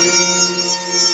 Música